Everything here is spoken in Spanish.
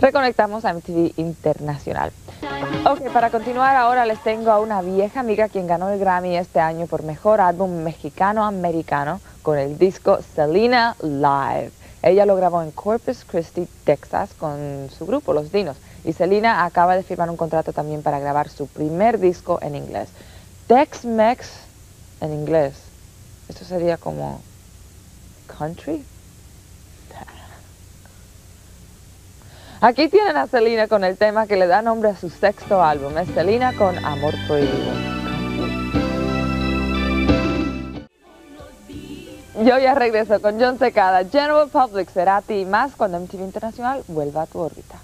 Reconectamos a MTV Internacional. Ok, para continuar ahora les tengo a una vieja amiga quien ganó el Grammy este año por Mejor Álbum Mexicano-Americano con el disco Selena Live. Ella lo grabó en Corpus Christi, Texas, con su grupo, Los Dinos. Y Selena acaba de firmar un contrato también para grabar su primer disco en inglés. Tex-Mex en inglés. Esto sería como country. Aquí tienen a Selena con el tema que le da nombre a su sexto álbum. Es Selena con Amor Prohibido. Yo ya regreso con John Secada, General Public, Será ti y más cuando MTV Internacional vuelva a tu órbita.